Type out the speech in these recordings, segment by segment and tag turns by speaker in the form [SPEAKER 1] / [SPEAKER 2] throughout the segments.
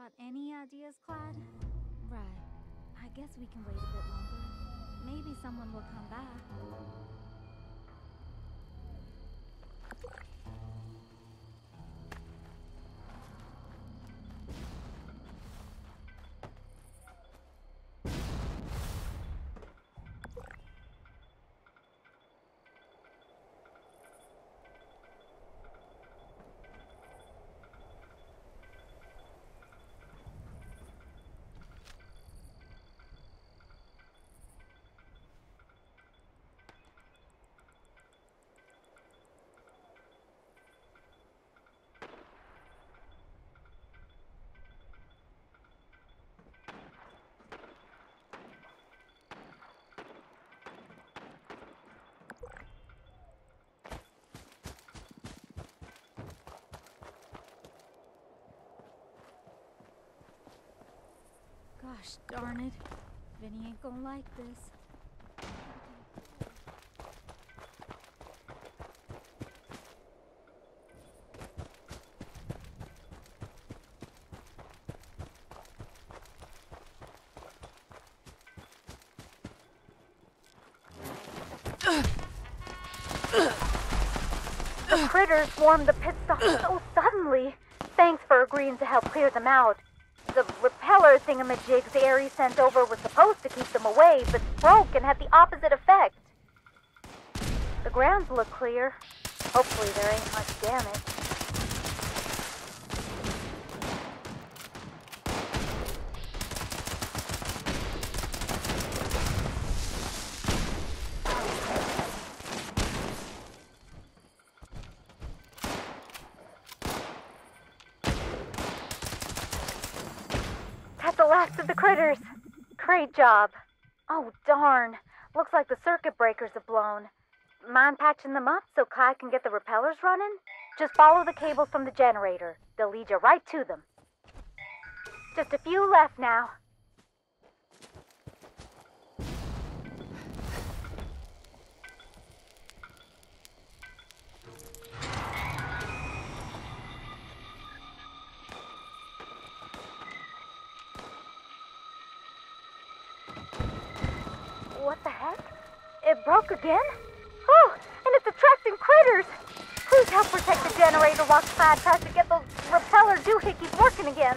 [SPEAKER 1] Got any ideas, Clyde? Right. I guess we can wait a bit longer. Maybe someone will come back. Gosh darn it. Vinny ain't gonna like this.
[SPEAKER 2] The critters swarmed the pit stop so suddenly. Thanks for agreeing to help clear them out. The repeller thingamajigs Aerie sent over was supposed to keep them away, but broke and had the opposite effect. The grounds look clear. Hopefully there ain't much damage. That's the last of the critters. Great job. Oh, darn. Looks like the circuit breakers have blown. Mind patching them up so Kai can get the repellers running? Just follow the cables from the generator. They'll lead you right to them. Just a few left now. What the heck? It broke again? Oh, and it's attracting critters! Please help protect the generator while Clyde tries to get those repeller doohickeys working again.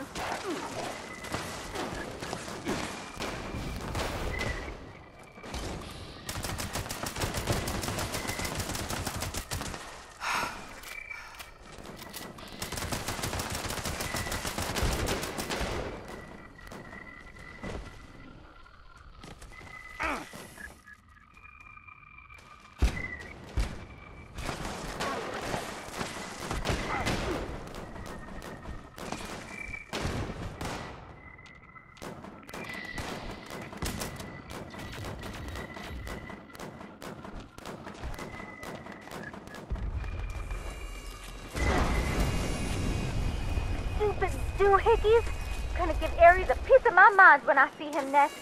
[SPEAKER 2] Doohickeys! Gonna give Aries a piece of my mind when I see him next.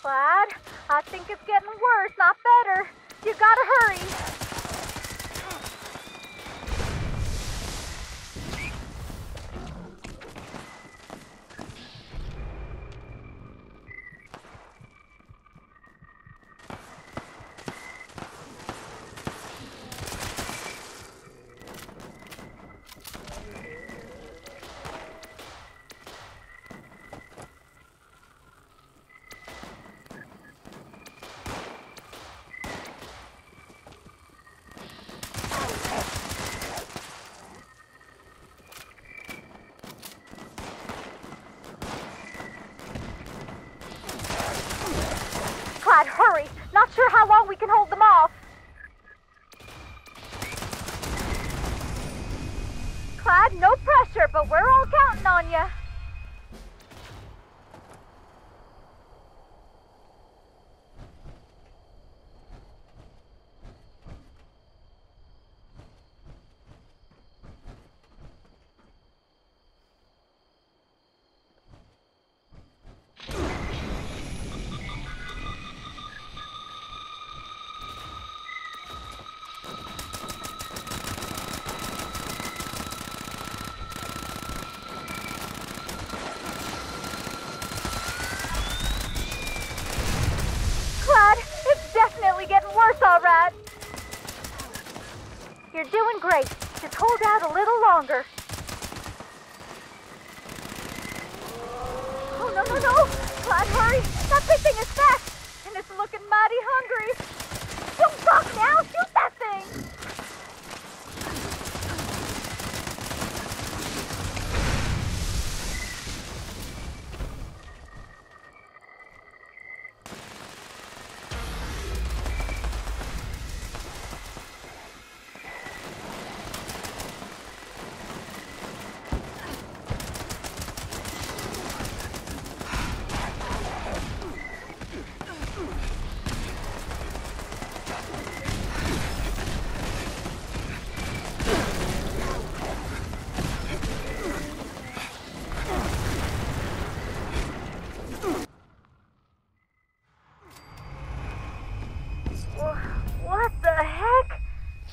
[SPEAKER 2] Clyde, I think it's getting worse, not better. You gotta hurry. Clyde, hurry! Not sure how long we can hold them off. Clyde, no pressure, but we're all counting on you. hold out a little longer. Oh, no, no, no! Clyde, hurry! That big thing is fast, and it's looking mighty hungry. Don't buck now! Shoot that thing! Wh- What the heck?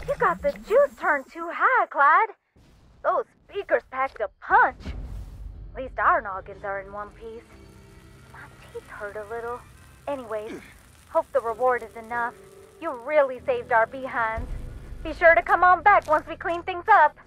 [SPEAKER 2] You got the juice turned too high, Clyde. Those speakers packed a punch. At least our noggins are in one piece. My teeth hurt a little. Anyways, hope the reward is enough. You really saved our behinds. Be sure to come on back once we clean things up.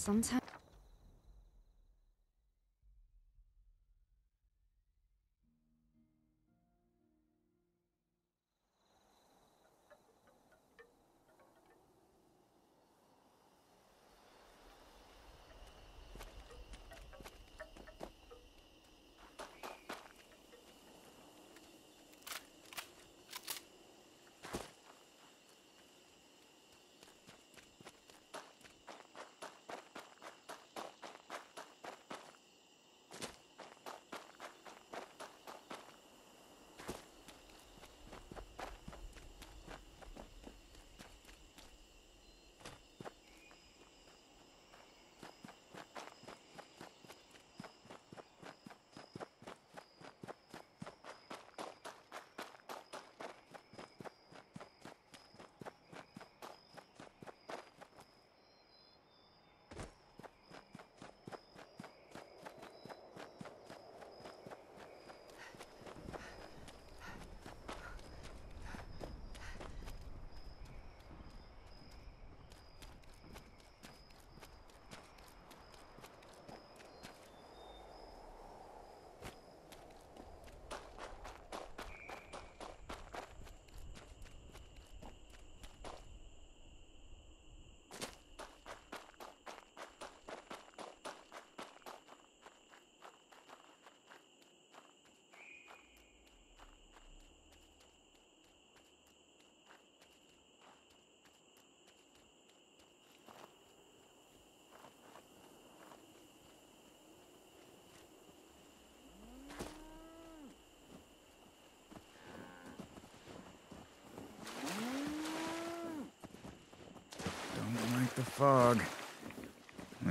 [SPEAKER 1] Sometimes.
[SPEAKER 3] like the fog.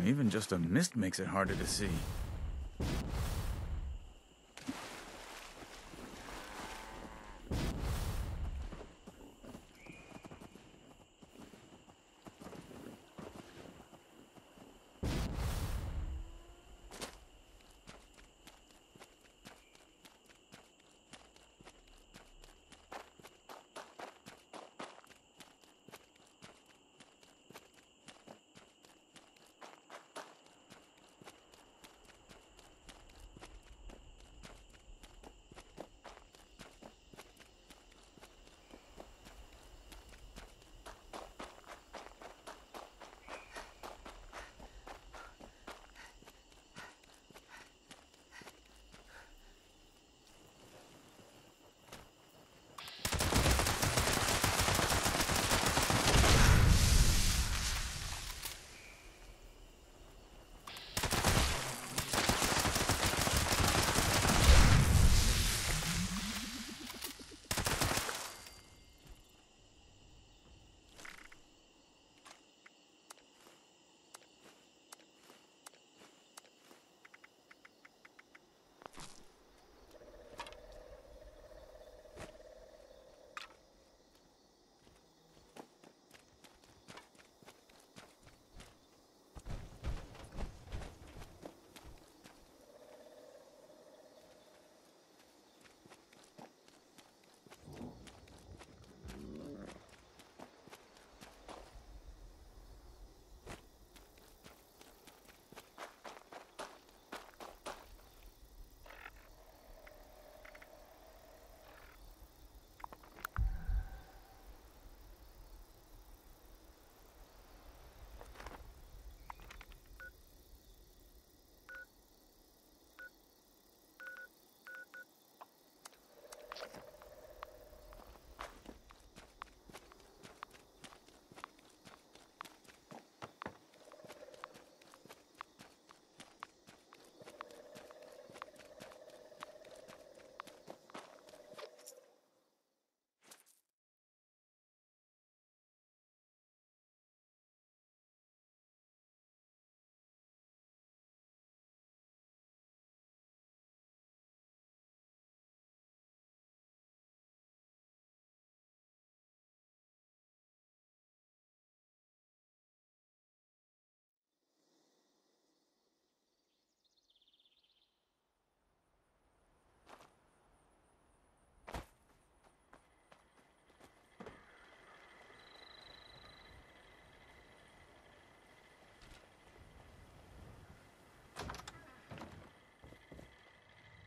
[SPEAKER 3] Even just a mist makes it harder to see.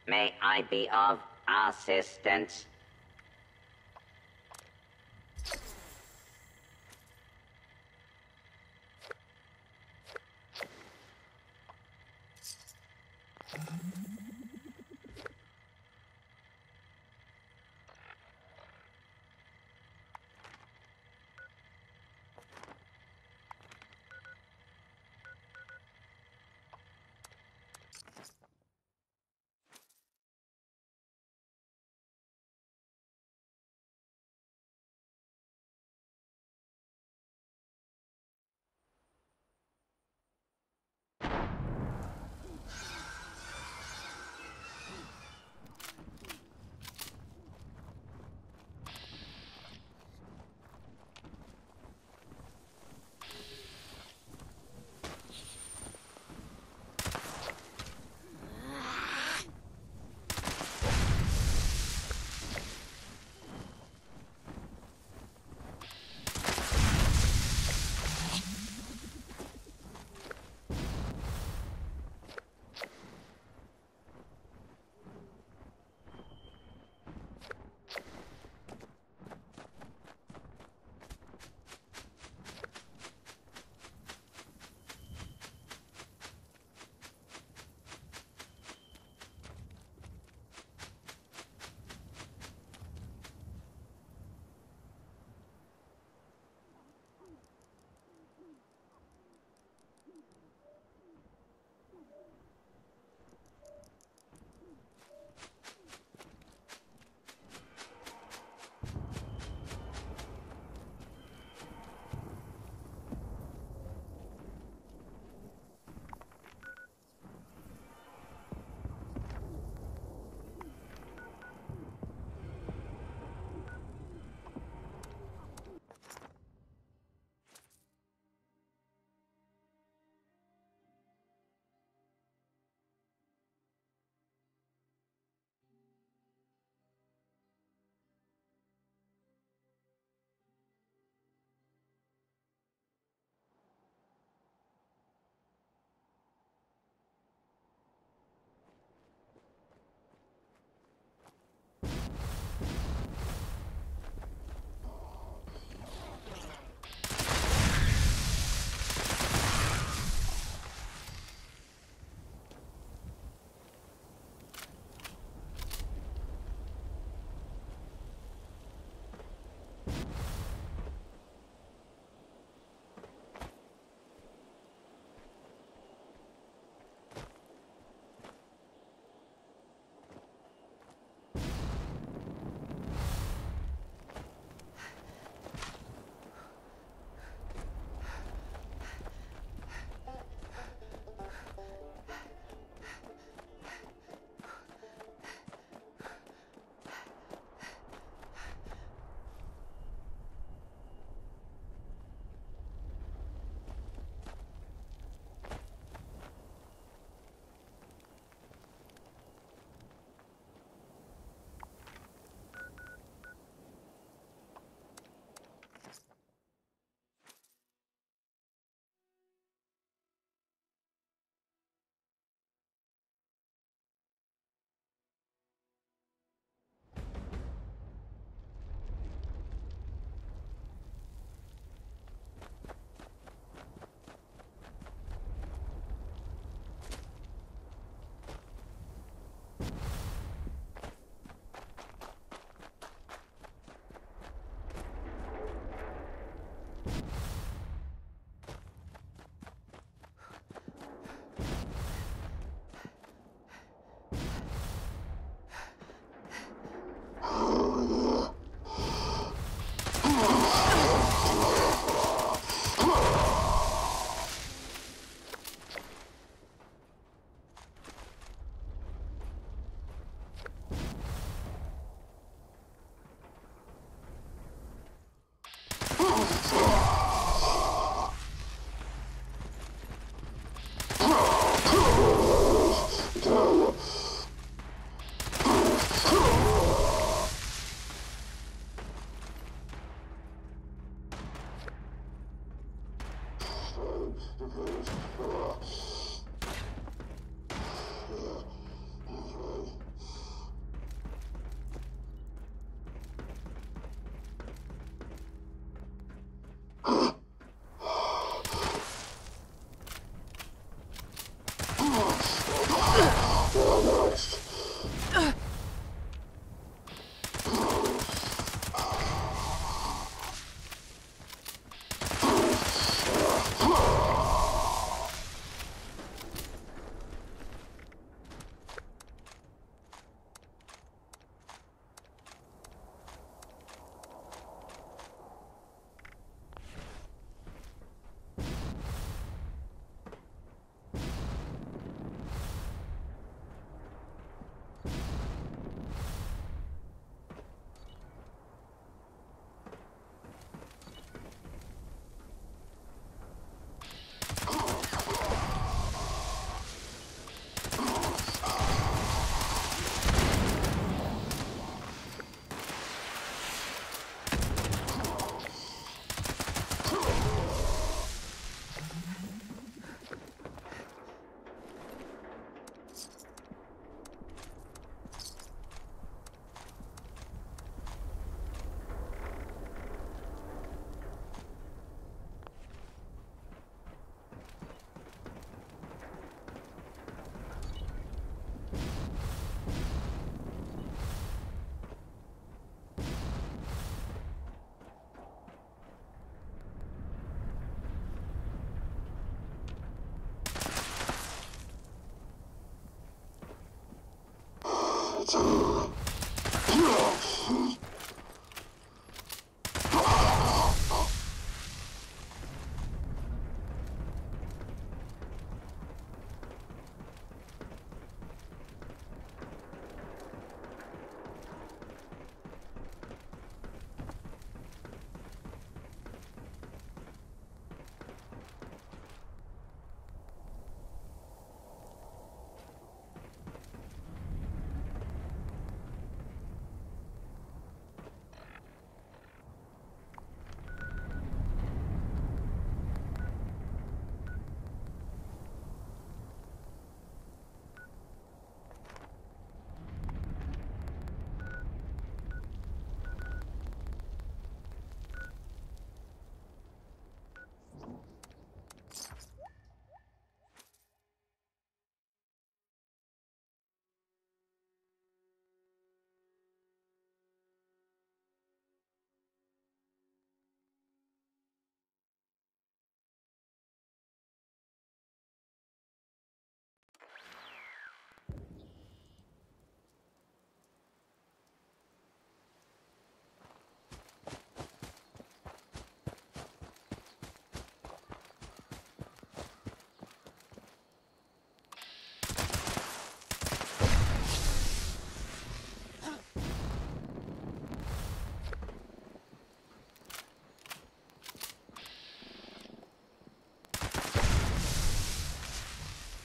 [SPEAKER 4] May I be of assistance?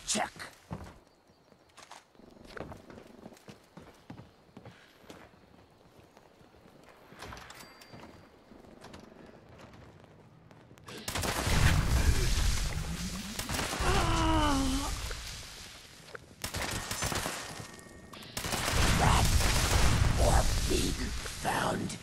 [SPEAKER 5] Check. Found.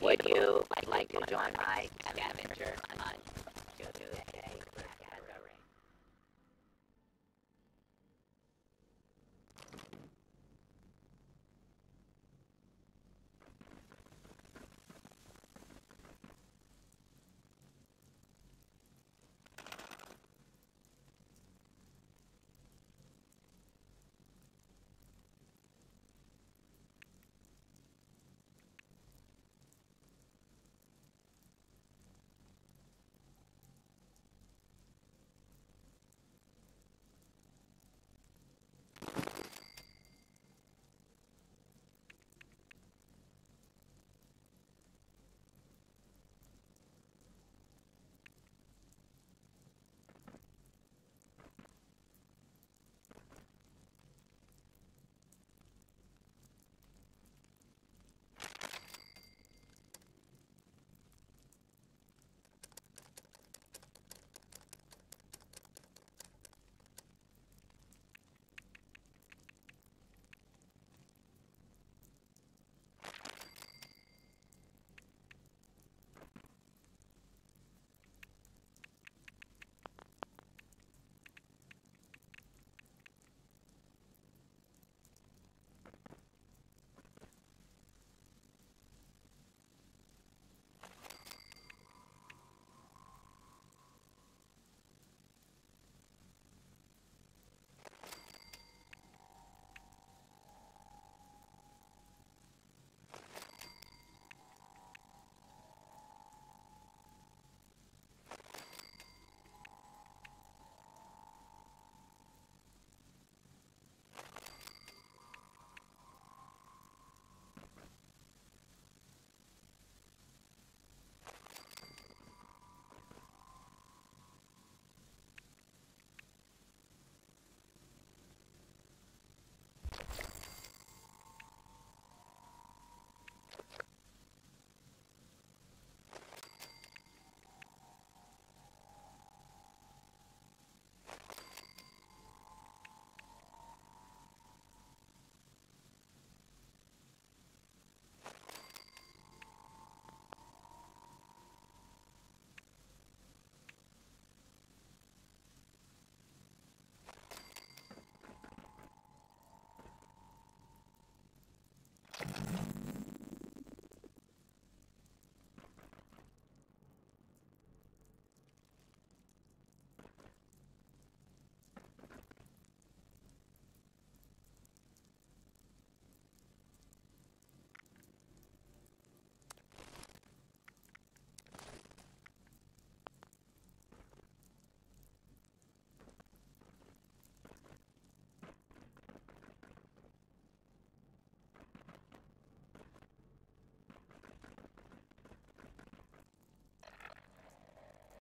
[SPEAKER 4] would you like to join my scavenger hunt?